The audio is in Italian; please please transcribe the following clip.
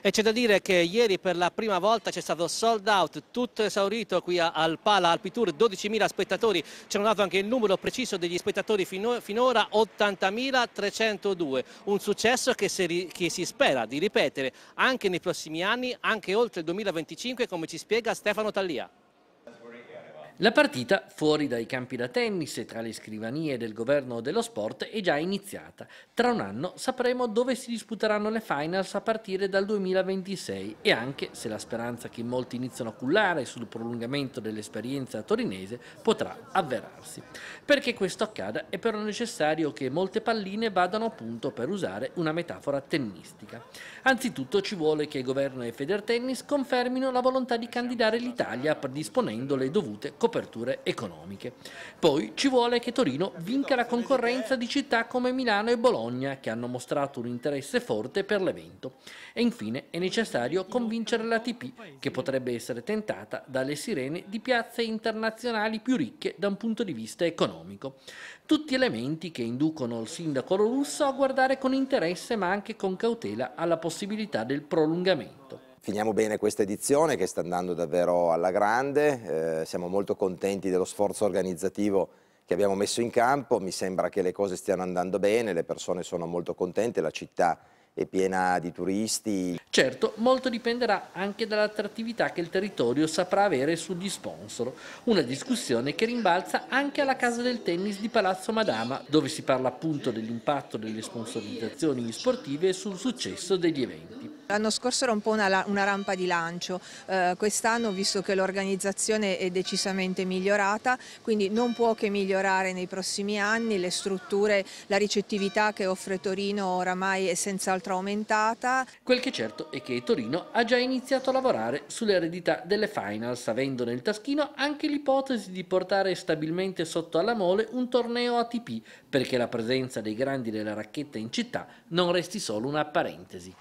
E c'è da dire che ieri per la prima volta c'è stato sold out, tutto esaurito qui al Pala Alpi Tour, 12.000 spettatori, c'è dato anche il numero preciso degli spettatori fino, finora, 80.302, un successo che si, che si spera di ripetere anche nei prossimi anni, anche oltre il 2025 come ci spiega Stefano Tallia. La partita, fuori dai campi da tennis e tra le scrivanie del governo dello sport, è già iniziata. Tra un anno sapremo dove si disputeranno le finals a partire dal 2026 e anche se la speranza che molti iniziano a cullare sul prolungamento dell'esperienza torinese potrà avverarsi. Perché questo accada è però necessario che molte palline vadano a punto per usare una metafora tennistica. Anzitutto ci vuole che governo e Federtennis confermino la volontà di candidare l'Italia predisponendo le dovute coperture economiche. Poi ci vuole che Torino vinca la concorrenza di città come Milano e Bologna che hanno mostrato un interesse forte per l'evento. E infine è necessario convincere l'ATP che potrebbe essere tentata dalle sirene di piazze internazionali più ricche da un punto di vista economico. Tutti elementi che inducono il sindaco russo a guardare con interesse ma anche con cautela alla possibilità del prolungamento. Finiamo bene questa edizione che sta andando davvero alla grande, eh, siamo molto contenti dello sforzo organizzativo che abbiamo messo in campo, mi sembra che le cose stiano andando bene, le persone sono molto contente, la città è piena di turisti. Certo, molto dipenderà anche dall'attrattività che il territorio saprà avere sugli sponsor. Una discussione che rimbalza anche alla casa del tennis di Palazzo Madama, dove si parla appunto dell'impatto delle sponsorizzazioni sportive sul successo degli eventi. L'anno scorso era un po' una, una rampa di lancio, eh, quest'anno visto che l'organizzazione è decisamente migliorata, quindi non può che migliorare nei prossimi anni, le strutture, la ricettività che offre Torino oramai è senz'altro aumentata. Quel che certo è che Torino ha già iniziato a lavorare sulle eredità delle finals, avendo nel taschino anche l'ipotesi di portare stabilmente sotto alla mole un torneo ATP, perché la presenza dei grandi della racchetta in città non resti solo una parentesi.